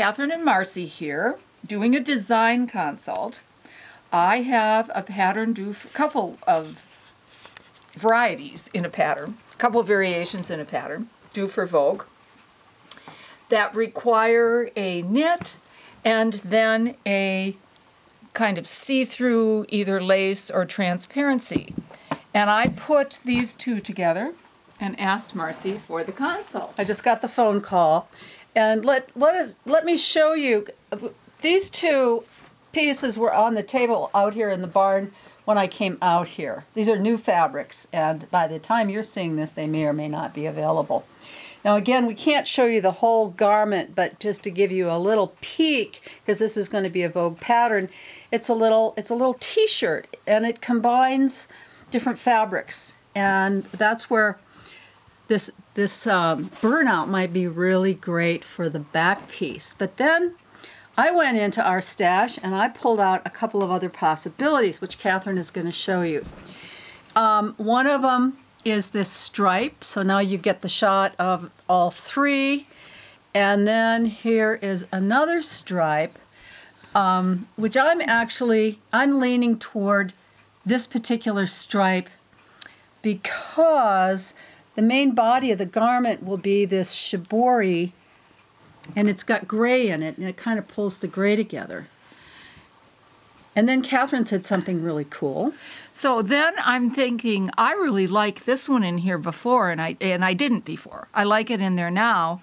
Katherine and Marcy here doing a design consult. I have a pattern due for a couple of varieties in a pattern, a couple variations in a pattern due for Vogue that require a knit and then a kind of see-through either lace or transparency. And I put these two together and asked Marcy for the consult. I just got the phone call, and let let us let me show you. These two pieces were on the table out here in the barn when I came out here. These are new fabrics, and by the time you're seeing this, they may or may not be available. Now again, we can't show you the whole garment, but just to give you a little peek, because this is going to be a Vogue pattern, it's a little it's a little t-shirt, and it combines different fabrics, and that's where this this um, burnout might be really great for the back piece. But then I went into our stash and I pulled out a couple of other possibilities, which Katherine is going to show you. Um, one of them is this stripe. So now you get the shot of all three. And then here is another stripe, um, which I'm actually, I'm leaning toward this particular stripe because the main body of the garment will be this shibori, and it's got gray in it, and it kind of pulls the gray together. And then Katherine said something really cool. So then I'm thinking I really like this one in here before, and I and I didn't before. I like it in there now,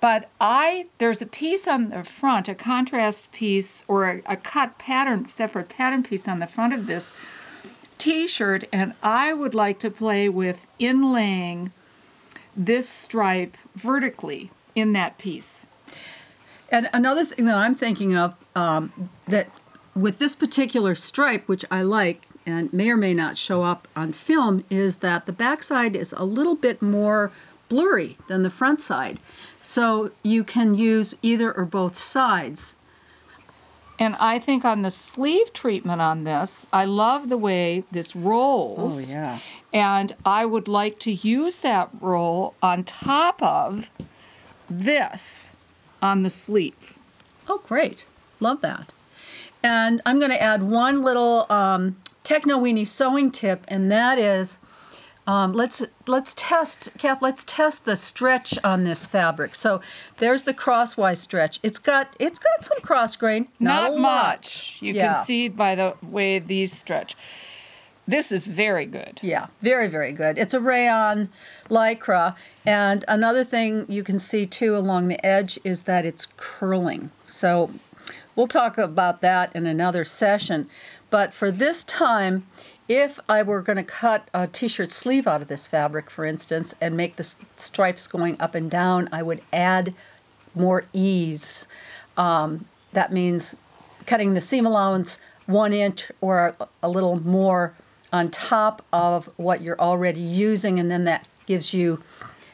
but I there's a piece on the front, a contrast piece or a, a cut pattern, separate pattern piece on the front of this t-shirt and I would like to play with inlaying this stripe vertically in that piece. And another thing that I'm thinking of um, that with this particular stripe, which I like and may or may not show up on film, is that the backside is a little bit more blurry than the front side. So you can use either or both sides and I think on the sleeve treatment on this, I love the way this rolls. Oh, yeah. And I would like to use that roll on top of this on the sleeve. Oh, great. Love that. And I'm going to add one little um, Techno Weenie sewing tip, and that is um, let's let's test, Kath. Let's test the stretch on this fabric. So there's the crosswise stretch. It's got it's got some cross grain, not, not much. You yeah. can see by the way these stretch. This is very good. Yeah, very very good. It's a rayon lycra, and another thing you can see too along the edge is that it's curling. So we'll talk about that in another session. But for this time, if I were going to cut a t-shirt sleeve out of this fabric, for instance, and make the stripes going up and down, I would add more ease. Um, that means cutting the seam allowance one inch or a little more on top of what you're already using, and then that gives you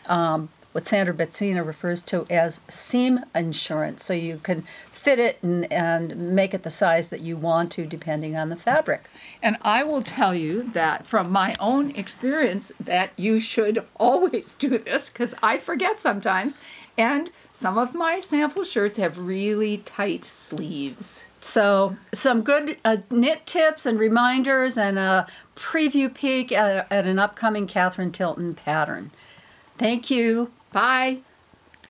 um, what Sandra Betzina refers to as seam insurance. So you can fit it and, and make it the size that you want to depending on the fabric. And I will tell you that from my own experience that you should always do this because I forget sometimes. And some of my sample shirts have really tight sleeves. So, some good uh, knit tips and reminders, and a preview peek at, at an upcoming Katherine Tilton pattern. Thank you. Bye.